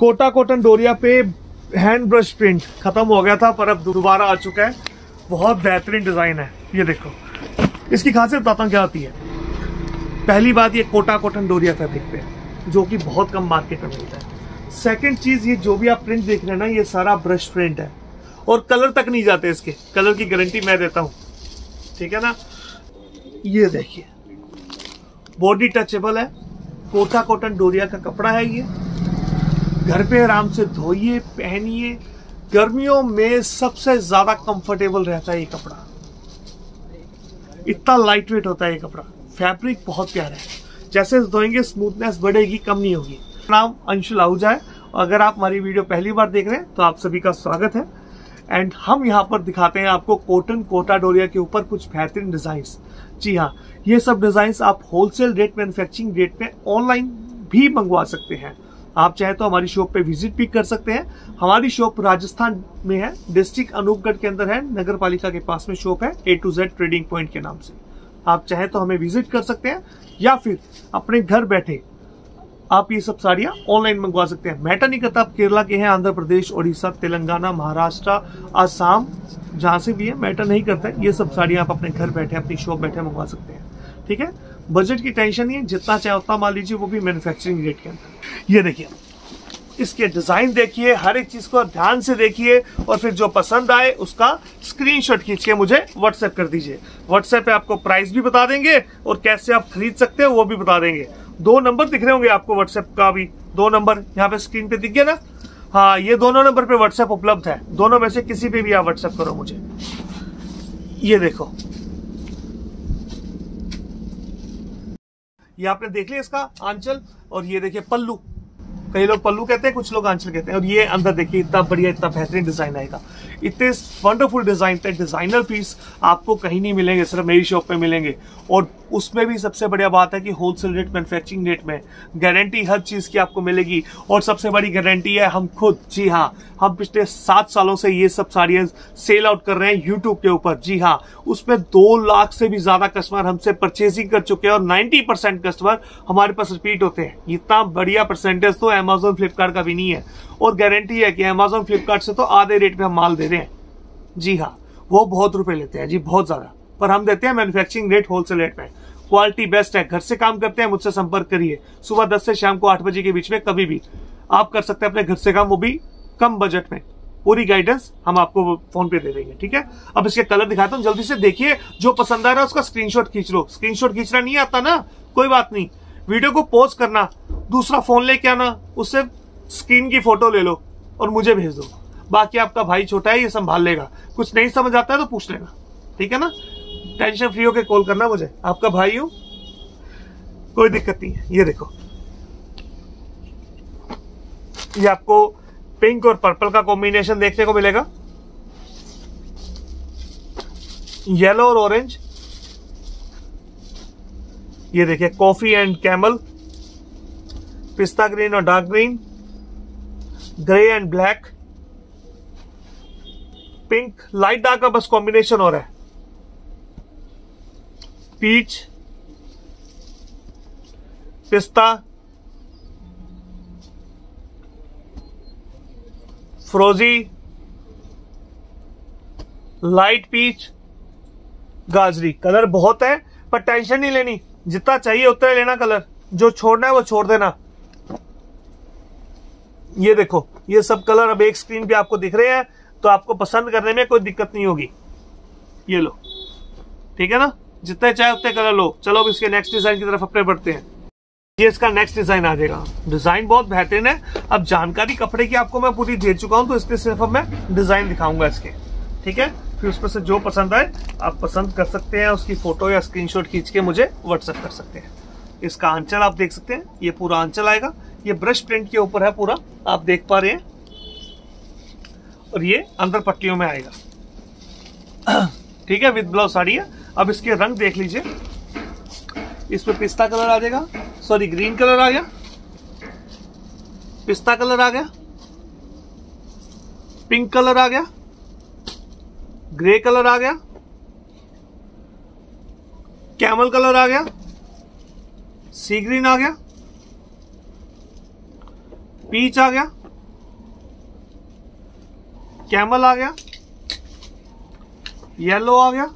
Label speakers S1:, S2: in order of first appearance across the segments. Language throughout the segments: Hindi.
S1: कोटा कॉटन डोरिया पे हैंड ब्रश प्रिंट खत्म हो गया था, पर अब दोबारा आ चुका है। बहुत बेहतरीन डिज़ाइन है, ये देखो। इसकी खासियत बताता हूँ क्या होती है? पहली बात, ये कोटा कॉटन डोरिया फैब्रिक पे, जो कि बहुत कम मार्केट में मिलता है। सेकंड चीज़, ये जो भी आप प्रिंट देख रहे हैं ना, ये सारा ब्रश प्रिंट है। और कलर तक नहीं जाते इसके। कलर की गारंटी मैं देता हूँ। ठीक है ना? ये देखिए। बॉडी टचेबल है। कोटा कॉटन डोरिया का कपड़ा है ये। घर पे आराम से धोइए, पहनिए। गर्मियों में सबसे ज़्यादा कंफर्टेबल रहता है ये कपड़ा। इतना लाइट वेट होता है ये कपड़ा। फैब्रिक बहुत प्यारा है। जैसे धोएँगे स्मूथनेस बढ़ेगी, कम नहीं होगी। नाम अंशुल आहूजा है। अगर आप हमारी वीडियो पहली बार देख रहे हैं तो आप सभी का स्वागत है। एंड हम यहाँ पर दिखाते हैं आपको कॉटन कोटा डोरिया के ऊपर कुछ बेहतरीन डिज़ाइन जी हाँ ये सब डिज़ाइन आप होलसेल रेट मैन्युफैक्चरिंग रेट में ऑनलाइन भी मंगवा सकते हैं। आप चाहे तो हमारी शॉप पे विज़िट भी कर सकते हैं। हमारी शॉप राजस्थान में है, डिस्ट्रिक्ट अनूपगढ़ के अंदर है नगर पालिका के पास में शॉप है A to Z trading point के नाम से। आप चाहे तो हमें विज़िट कर सकते हैं, या फिर अपने घर बैठे आप ये सब साड़ियाँ ऑनलाइन मंगवा सकते हैं। मैटर नहीं करता, आप केरला के हैं, आंध्र प्रदेश, ओडिशा, तेलंगाना, महाराष्ट्र, आसाम, जहाँ से भी है, मैटर नहीं करता। ये सब साड़ियाँ आप अपने घर बैठे, अपनी शॉप बैठे मंगवा सकते हैं। ठीक है? बजट की टेंशन नहीं है, जितना चाहे उतना मान लीजिए वो भी मैन्युफैक्चरिंग रेट के अंदर ये देखिए, इसके डिज़ाइन देखिए, हर एक चीज़ को ध्यान से देखिए और फिर जो पसंद आए उसका स्क्रीनशॉट खींच के मुझे व्हाट्सएप कर दीजिए। व्हाट्सएप पे आपको प्राइस भी बता देंगे और कैसे आप खरीद सकते हो वो भी बता देंगे। दो नंबर दिख रहे होंगे आपको व्हाट्सएप का भी। दो नंबर यहाँ पे स्क्रीन पे दिख गया ना? हाँ ये दोनों नंबर पे व्हाट्सएप उपलब्ध है। दोनों में से किसी पे भी आप व्हाट्सएप करो मुझे। ये देखो ये आपने देख लिया इसका आंचल और ये देखिए पल्लू। कई लोग पल्लू कहते हैं, कुछ लोग आंचल कहते हैं, और ये अंदर देखिए, इतना बढ़िया, इतना बेहतरीन डिज़ाइन आएगा। इतने वंडरफुल डिज़ाइन थे डिज़ाइनर पीस आपको कहीं नहीं मिलेंगे, सिर्फ़ मेरी शॉप पे मिलेंगे। और उसमें भी सबसे बढ़िया बात है कि होलसेल रेट मैन्युफैक्चरिंग रेट में गारंटी हर चीज़ की आपको मिलेगी। और सबसे बड़ी गारंटी है हम खुद। जी हाँ हम पिछले सात सालों से ये सब साड़ियाँ सेल आउट कर रहे हैं यूट्यूब के ऊपर। जी हाँ उसमें दो लाख से भी ज़्यादा कस्टमर हमसे परचेसिंग कर चुके हैं और नाइन्टी कस्टमर हमारे पास रिपीट होते हैं। इतना बढ़िया परसेंटेज तो अमेजोन फ्लिपकार्ट का भी नहीं है। और गारंटी है कि अमेजोन फ्लिपकार्ट से तो आधे रेट पे हम माल दे रहे हैं। जी हाँ वो बहुत रुपए लेते हैं। जी, बहुत ज़्यादा। पर हम देते हैं मैन्युफैक्चरिंग रेट होलसेल रेट में क्वालिटी बेस्ट है। घर से काम करते हैं, मुझसे संपर्क करिए। सुबह दस से शाम को आठ बजे के बीच में कभी भी। आप कर सकते हैं अपने घर से काम, वो भी कम बजट में। पूरी गाइडेंस हम आपको फ़ोन पे दे देंगे, ठीक है? अब इसके कलर दिखाता हूँ। जल्दी से देखिए, जो पसंद आ रहा है उसका स्क्रीनशॉट खींच लो। स्क्रीनशॉट खींचना नहीं आता ना? कोई बात नहीं। वीडियो को पोज करना, दूसरा फ़ोन लेके आना, उससे स्क्रीन की फ़ोटो ले लो और मुझे भेज दो। बाकी आपका भाई छोटा है, ये संभाल लेगा। कुछ नहीं समझ आता है तो पूछ लेना ठीक है ना? टेंशन फ्री होके कॉल करना मुझे। आपका भाई हूँ। कोई दिक्कत नहीं है। ये देखो। ये आपको पिंक और पर्पल का कॉम्बिनेशन देखने को मिलेगा। येलो और ऑरेंज ये देखिए कॉफ़ी एंड कैमल पिस्ता ग्रीन और dark green grey and black pink light dark का बस कॉम्बिनेशन हो रहा है। पीच पिस्ता फ्रोजी लाइट पीच गाजरी। कलर बहुत है, पर टेंशन नहीं लेनी। जितना चाहिए उतना ही लेना कलर। जो छोड़ना है वो छोड़ देना। ये देखो, ये सब कलर अब एक स्क्रीन पे आपको दिख रहे हैं तो आपको पसंद करने में कोई दिक्कत नहीं होगी। ये लो। ठीक है ना? जितने चाहे उतने कलर लो। चलो अब इसके नेक्स्ट डिज़ाइन की तरफ़ अपने बढ़ते हैं। ये इसका नेक्स्ट डिज़ाइन आ जाएगा। डिज़ाइन बहुत बेहतरीन है। अब जानकारी कपड़े की आपको मैं पूरी दे चुका हूँ तो इसलिए सिर्फ़ अब मैं डिज़ाइन दिखाऊँगा इसके। ठीक है? फिर उसमें से जो पसंद आए, आप पसंद कर सकते हैं, उसकी फ़ोटो या स्क्रीनशॉट खींच के मुझे व्हाट्सएप कर सकते हैं। इसका आंचल आप देख सकते हैं, ये पूरा आंचल आएगा। ये ब्रश प्रिंट के ऊपर है पूरा, आप देख पा रहे हैं। और ये अंदर पट्टियों में आएगा। ठीक है, विद ब्लाउज साड़ी है। अब इसके रंग देख लीजिए। इसमें पिस्ता कलर आ जाएगा। सॉरी, ग्रीन कलर आ गया। पिस्ता कलर आ गया। पिंक कलर आ गया। ग्रे कलर आ गया? कैमल कलर आ गया? सी ग्रीन आ गया? पीच आ गया? कैमल आ गया? येलो आ गया?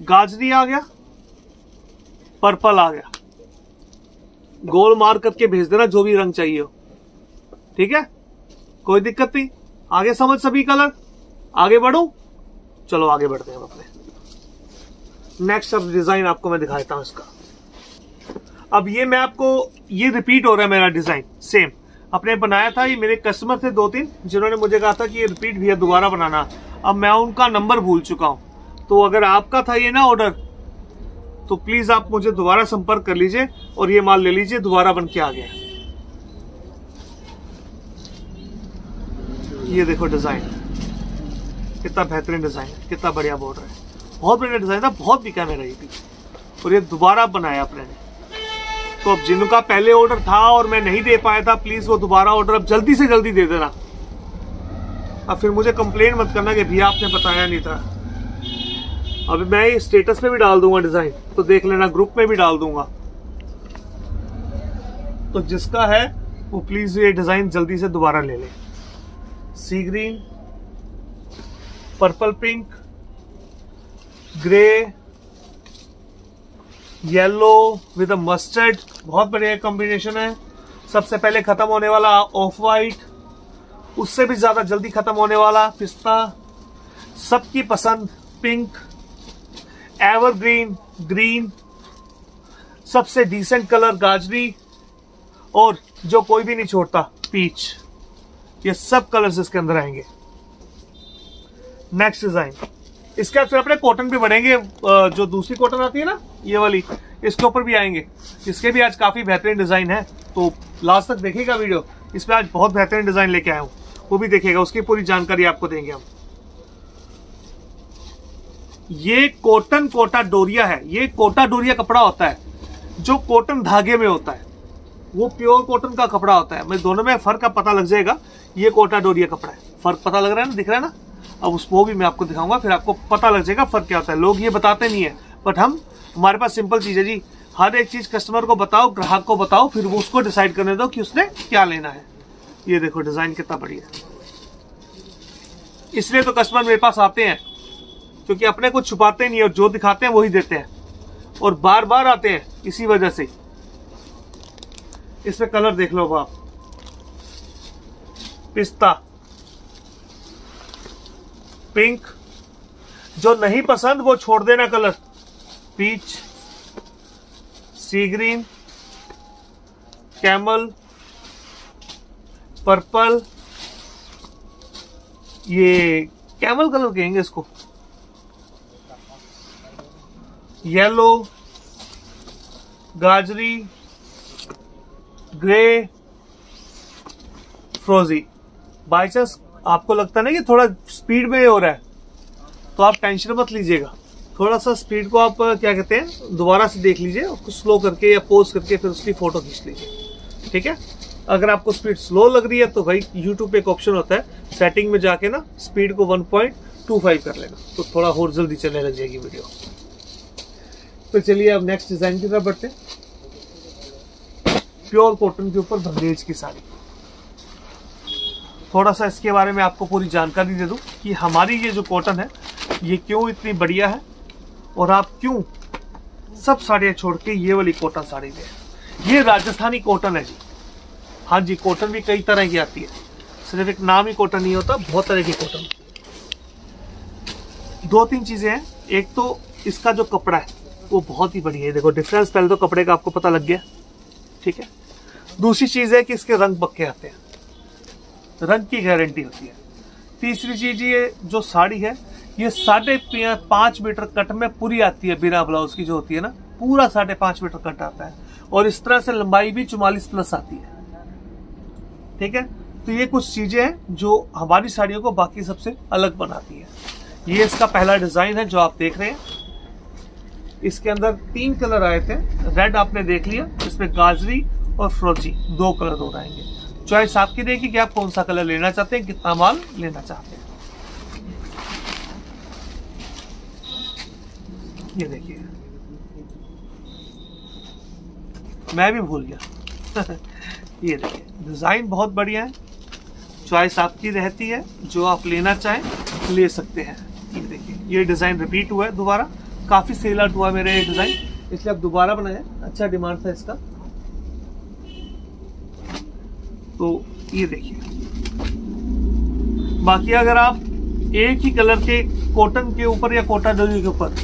S1: गाजरी आ गया? पर्पल आ गया। गोल मार करके भेज देना, जो भी रंग चाहिए हो। ठीक है? कोई दिक्कत नहीं। आगे समझ सभी कलर? आगे बढ़ू। चलो आगे बढ़ते हैं अपने। नेक्स्ट अब डिज़ाइन आपको मैं दिखाता हूँ इसका। अब ये मैं आपको, ये रिपीट हो रहा है मेरा डिज़ाइन सेम अपने बनाया था ये मेरे कस्टमर थे दो तीन, जिन्होंने मुझे कहा था कि ये रिपीट भी है दोबारा बनाना। अब मैं उनका नंबर भूल चुका हूँ। तो अगर आपका था ये ना ऑर्डर तो प्लीज़ आप मुझे दोबारा संपर्क कर लीजिए और ये माल ले लीजिए, दोबारा बन के आ गया ये देखो डिज़ाइन कितना बेहतरीन डिज़ाइन है, कितना बढ़िया रहा है। बहुत बढ़िया डिज़ाइन था, बहुत बिका मेरा ये भी और ये दोबारा बनाया अपने ने। तो अब जिनका पहले ऑर्डर था और मैं नहीं दे पाया था प्लीज़ वो दोबारा ऑर्डर अब जल्दी से जल्दी दे देना। अब फिर मुझे कंप्लेन मत करना कि भैया आपने बताया नहीं था। अभी मैं ये स्टेटस पे भी डाल दूँगा डिज़ाइन तो देख लेना ग्रुप में भी डाल दूँगा। तो जिसका है, वो प्लीज़ ये डिज़ाइन जल्दी से दोबारा ले ले। Sea green purple pink, grey, yellow with a mustard बहुत बढ़िया कॉम्बिनेशन है। सबसे पहले खत्म होने वाला ऑफ़ वाइट उससे भी ज़्यादा जल्दी खत्म होने वाला पिस्ता। सबकी पसंद पिंक एवरग्रीन ग्रीन सबसे डिसेंट कलर गाजरी, और जो कोई भी नहीं छोड़ता पीच ये सब कलर्स इसके अंदर आएँगे। नेक्स्ट डिज़ाइन इसके फिर अपने कॉटन भी बढ़ेंगे जो दूसरी कॉटन आती है ना, ये वाली, इसके ऊपर भी आएँगे। इसके भी आज काफ़ी बेहतरीन डिज़ाइन है। तो लास्ट तक देखेगा वीडियो इसमें आज बहुत बेहतरीन डिज़ाइन लेके आया हूँ। वो भी देखेगा उसकी पूरी जानकारी आपको देंगे हम। ये कॉटन कोटा डोरिया है। ये कोटा डोरिया कपड़ा होता है, जो कॉटन धागे में होता है। वो प्योर कॉटन का कपड़ा होता है। मैं दोनों में फ़र्क का पता लग जाएगा। ये कोटा डोरिया कपड़ा है। फ़र्क पता लग रहा है ना? दिख रहा है ना? अब उसको भी मैं आपको दिखाऊँगा, फिर आपको पता लग जाएगा फ़र्क क्या होता है। लोग ये बताते नहीं है बट हम हमारे पास सिंपल चीज़ है जी। हर एक चीज़ कस्टमर को बताओ, ग्राहक को बताओ, फिर वो उसको डिसाइड करने दो कि उसने क्या लेना है। ये देखो डिज़ाइन कितना बढ़िया इसलिए तो कस्टमर मेरे पास आते हैं, क्योंकि अपने को छुपाते नहीं और जो दिखाते हैं वही देते हैं। और बार बार आते हैं, इसी वजह से। इसमें कलर देख लो आप। पिस्ता। पिंक। जो नहीं पसंद, वो छोड़ देना colour. Peach. Sea green. Camel. Purple. ये कैमल कलर कहेंगे इसको। येलो। गाजरी। ग्रे। फ्रोजी। बाई चांस आपको लगता है ना कि थोड़ा स्पीड में हो रहा है। तो आप टेंशन मत लीजिएगा। थोड़ा सा स्पीड को आप, क्या कहते हैं, दोबारा से देख लीजिए उसको स्लो करके या पोज करके फिर उसकी फ़ोटो खींच लीजिए। ठीक है? अगर आपको स्पीड स्लो लग रही है तो भाई यूट्यूब पे एक ऑप्शन होता है। सेटिंग में जाके ना स्पीड को 1.25 कर लेना। तो थोड़ा और जल्दी चलने लग जाएगी वीडियो तो चलिए अब नेक्स्ट डिज़ाइन की तरफ़ बढ़ते प्योर कॉटन के ऊपर बंदेज की साड़ी। थोड़ा सा इसके बारे में आपको पूरी जानकारी दे दूँ कि हमारी ये जो कॉटन है, ये क्यों इतनी बढ़िया है और आप क्यों सब साड़ियाँ छोड़ के ये वाली कॉटन साड़ी ले ये राजस्थानी कॉटन है जी। हाँ जी, कॉटन भी कई तरह की आती है। सिर्फ़ एक नाम ही कॉटन नहीं होता, बहुत तरह की कॉटन। दो तीन चीज़ें हैं। एक तो इसका जो कपड़ा है, वो बहुत ही बढ़िया है। देखो डिफरेंस पहले तो कपड़े का आपको पता लग गया। ठीक है? दूसरी चीज़ है कि इसके रंग पक्के आते हैं। रंग की गारंटी होती है। तीसरी चीज़ ये, जो साड़ी है, ये साढ़े पाँच मीटर कट में पूरी आती है बिना ब्लाउज की, जो होती है ना, पूरा साढ़े पाँच मीटर कट आता है। और इस तरह से लंबाई भी चुमालीस प्लस आती है। ठीक है? तो ये कुछ चीज़ें हैं जो हमारी साड़ियों को बाकी सबसे अलग बनाती है। ये इसका पहला डिज़ाइन है जो आप देख रहे हैं। इसके अंदर तीन कलर आए थे। रेड आपने देख लिया इसमें गाजरी और फ्रोजी दो कलर और आएँगे चॉइस आपकी रहेगी कि आप कौन सा कलर लेना चाहते हैं, कितना माल लेना चाहते हैं। ये देखिए। मैं भी भूल गया। ये देखिए, डिज़ाइन बहुत बढ़िया है। चॉइस आपकी रहती है, जो आप लेना चाहें, ले सकते हैं। ये देखिए, ये डिज़ाइन रिपीट हुआ है दोबारा। काफ़ी सेल आउट हुआ मेरा ये डिज़ाइन, इसलिए आप दोबारा बनाए। अच्छा डिमांड था इसका। तो ये देखिए। बाकी अगर आप एक ही कलर के कॉटन के ऊपर या कोटा डोरी के ऊपर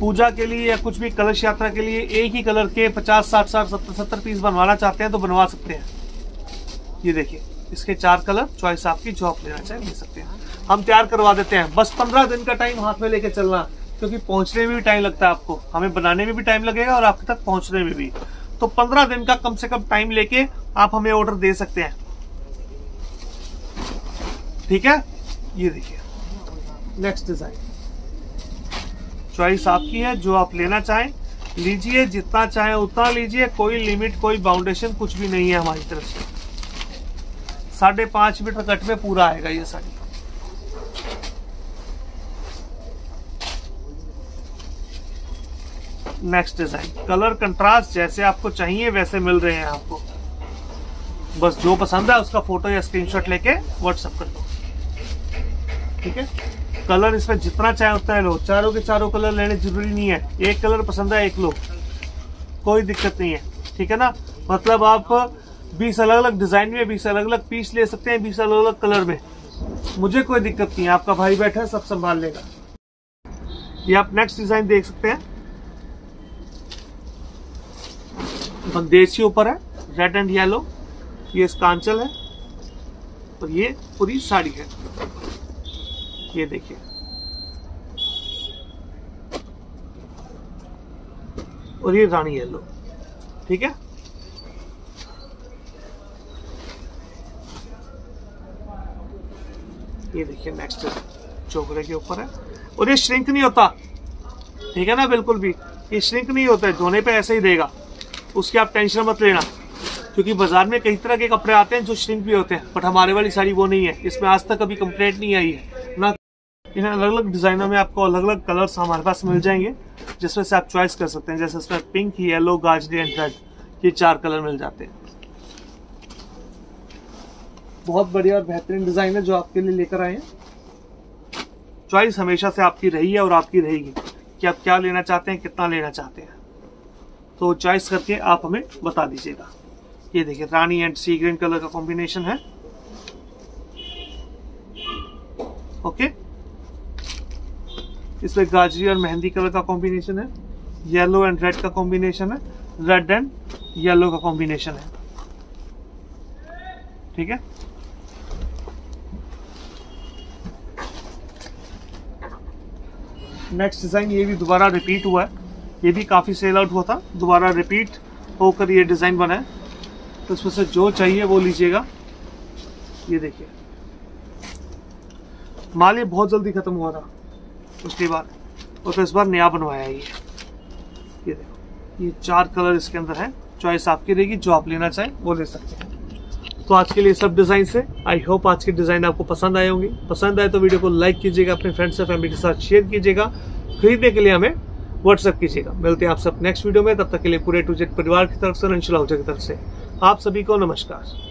S1: पूजा के लिए या कुछ भी कलश यात्रा के लिए एक ही कलर के 50 साठ साठ, सत्तर सत्तर पीस बनवाना चाहते हैं तो बनवा सकते हैं। ये देखिए, इसके चार कलर चॉइस आपकी जो आप लेना चाहे ले सकते हैं। हम तैयार करवा देते हैं। बस पंद्रह दिन का टाइम हाथ में लेके चलना, क्योंकि पहुँचने में भी टाइम लगता है आपको। हमें बनाने में भी टाइम लगेगा और आपके तक पहुँचने में भी। तो पंद्रह दिन का कम से कम टाइम लेके आप हमें ऑर्डर दे सकते हैं। ठीक है? ये देखिए। नेक्स्ट डिज़ाइन चॉइस आपकी है, जो आप लेना चाहें, लीजिए, जितना चाहे उतना लीजिए, कोई लिमिट कोई बाउंडेशन कुछ भी नहीं है हमारी तरफ़ से। साढ़े पाँच मीटर कट में पूरा आएगा ये sari next design colour contrast जैसे आपको चाहिए, वैसे मिल रहे हैं आपको। बस जो पसंद है उसका फ़ोटो या स्क्रीनशॉट लेके व्हाट्सएप कर दो। ठीक है? कलर इसमें जितना चाहे उतना लो चारों के चारों कलर लेने ज़रूरी नहीं है। एक कलर पसंद है, एक लो। कोई दिक्कत नहीं है। ठीक है ना? मतलब आप बीस अलग अलग डिज़ाइन में बीस अलग अलग पीस ले सकते हैं बीस अलग अलग कलर में। मुझे कोई दिक्कत नहीं है। आपका भाई बैठा सब संभाल लेगा। ये आप नेक्स्ट डिज़ाइन देख सकते हैं। बंदेशी ऊपर है रेड एंड येलो ये इसका आंचल है, और ये पूरी साड़ी है। ये देखिए। और ये रानी येलो ठीक है? ये देखिए नेक्स्ट चोकरे के ऊपर है। और ये श्रिंक नहीं होता, ठीक है ना, बिल्कुल भी। ये श्रिंक नहीं होता है, धोने पे ऐसे ही देगा। उसकी आप टेंशन मत लेना। क्योंकि बाज़ार में कई तरह के कपड़े आते हैं जो श्रिंक भी होते हैं बट हमारे वाली साड़ी वो नहीं है। इसमें आज तक कभी कंप्लेंट नहीं आई है। ना इन अलग अलग डिजाइनों में आपको अलग अलग कलर्स हमारे पास मिल जाएँगे, जिसमें से आप चॉइस कर सकते हैं। जैसे इसमें पिंक येलो गाजरी एंड रेड ये चार कलर मिल जाते हैं। बहुत बढ़िया और बेहतरीन डिज़ाइन है जो आपके लिए लेकर आए हैं। चॉइस हमेशा से आपकी रही है और आपकी रहेगी। कि आप क्या लेना चाहते हैं, कितना लेना चाहते हैं। तो चॉइस करके आप हमें बता दीजिएगा। ये देखिए, रानी एंड सी ग्रीन कलर का कॉम्बिनेशन है। ओके इसमें गाजरी और मेहंदी कलर का कॉम्बिनेशन है। येलो एंड रेड का कॉम्बिनेशन है। रेड एंड येलो का कॉम्बिनेशन है। ठीक है? नेक्स्ट डिज़ाइन ये भी दोबारा रिपीट हुआ है। ये भी काफ़ी सेल आउट हुआ था। दोबारा रिपीट होकर ये डिज़ाइन बना है। तो इसमें से जो चाहिए वो लीजिएगा। ये देखिए। माल ये बहुत जल्दी खत्म हुआ था। उसके बाद। और फिर इस बार नया बनवाया ये। ये देखो। ये चार कलर इसके अंदर है। चॉइस आपकी रहेगी, जो आप लेना चाहें, वो ले सकते हैं। तो आज के लिए सब डिज़ाइन से। आई होप आज के डिज़ाइन आपको पसंद आए होंगे। पसंद आए तो वीडियो को लाइक कीजिएगा, अपने फ्रेंड्स और फैमिली के साथ शेयर कीजिएगा। खरीदने के लिए हमें व्हाट्सएप कीजिएगा। मिलते हैं आप सब नेक्स्ट वीडियो में। तब तक के लिए पूरे टू जेड परिवार की तरफ़ से रंशिला की तरफ़ से। आप सभी को नमस्कार।